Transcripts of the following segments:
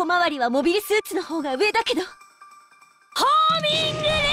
小回りはモビルスーツの方が上だけど。ホーミング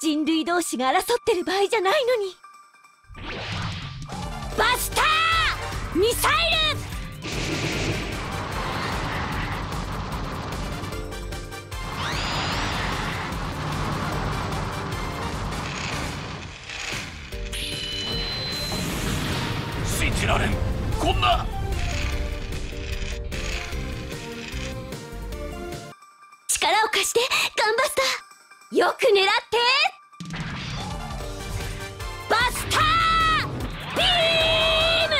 人類同士が争ってる場合じゃないのに。バスター！ミサイル信じられん。こんな。力を貸してガンバスターよく狙ってバスタービーム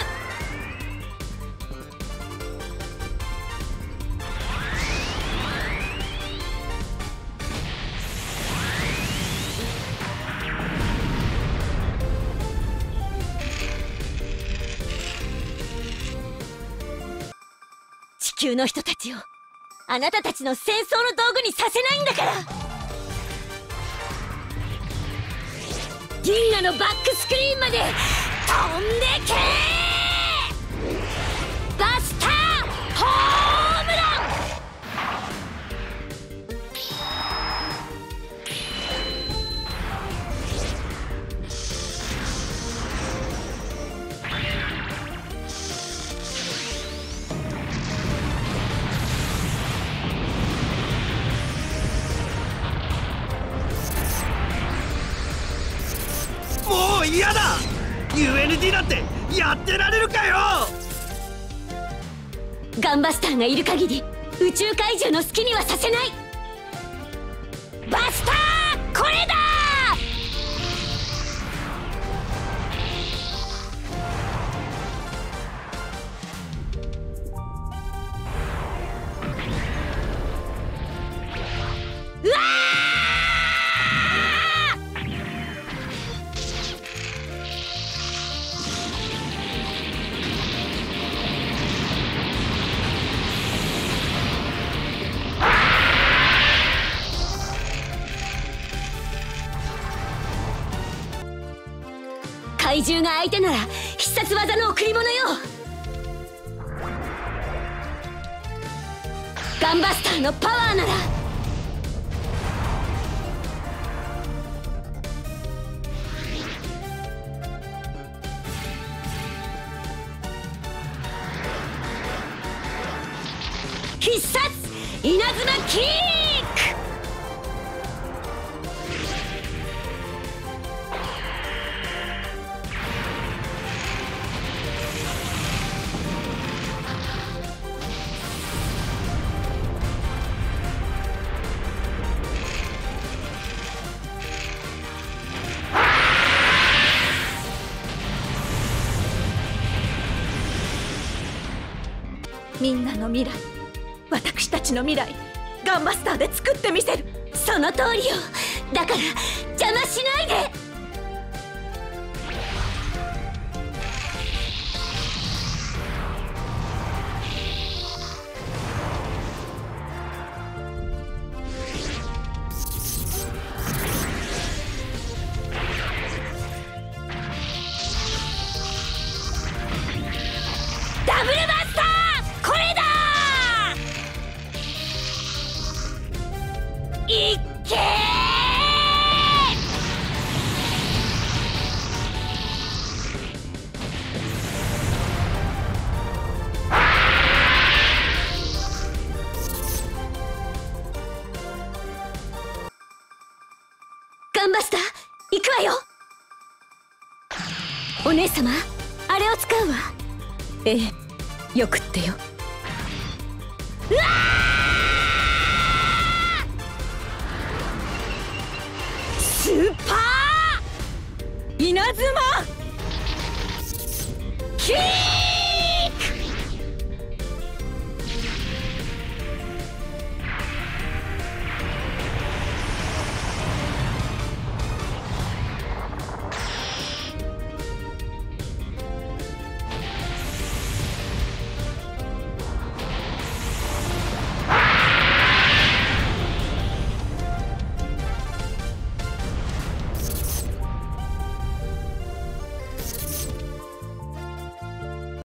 地球の人たちをあなたたちの戦争の道具にさせないんだから。銀河のバックスクリーンまで飛んでけ嫌だ。UND なんてやってられるかよ。ガンバスターがいる限り宇宙怪獣の好きにはさせない。バスター怪獣が相手なら必殺技の贈り物よ。ガンバスターのパワーなら。必殺稲妻キッみんなの未来。私たちの未来。ガンバスターで作ってみせる。その通りよ。だから邪魔しないで。ガンバスター行くわよ。お姉様あれを使うわ。ええよくってよ。うわスーパー稲妻キー！